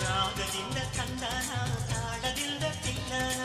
ರಾಗದಿಂದ ಕಂದನ ತಾಳದಿಂದ ತಿನ್ನನ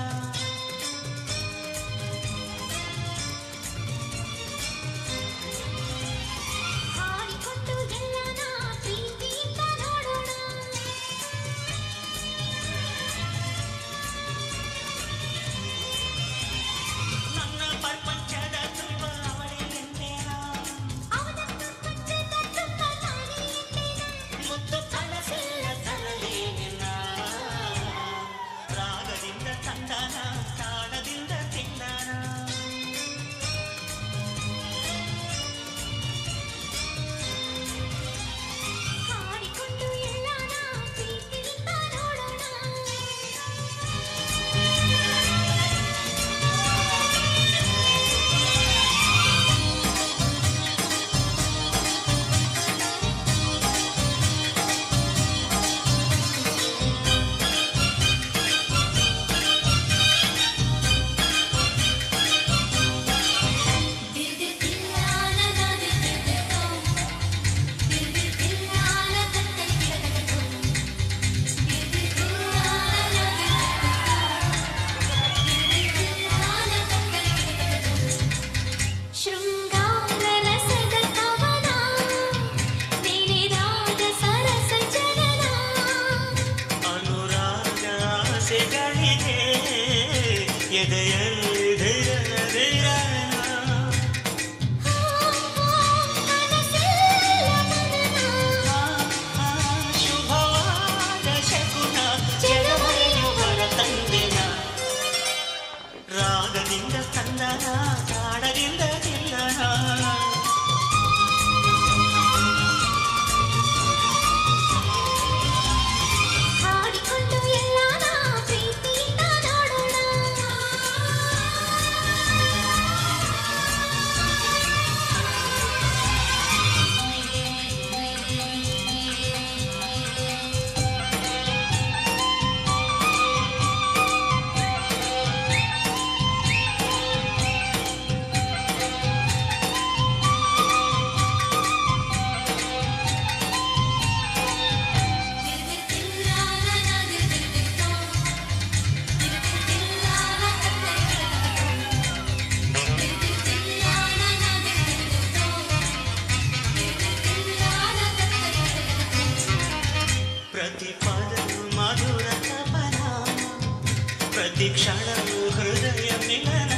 na na ಪ್ರತಿ ಕ್ಷಣವೂ ಹೃದಯ ಮಿಲನ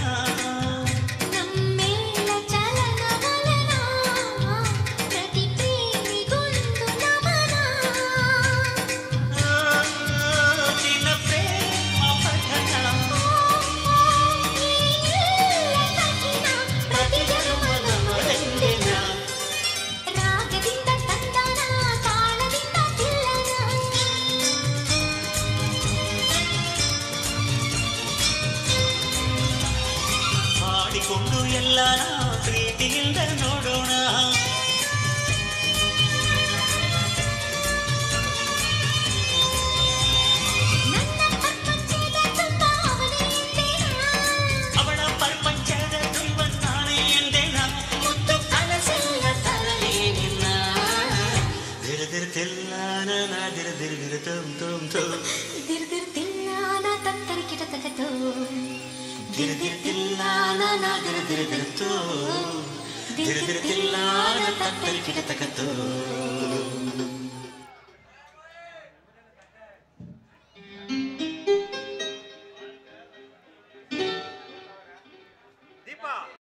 ಕೊಂಡು ಎಲ್ಲ ನಾ ಪ್ರೀತಿಯಿಂದ ನೋಡೋಣ. ದಿರು ದಿರು ತಿಲ್ಲ ನಾನಾ ದಿರು ದಿರು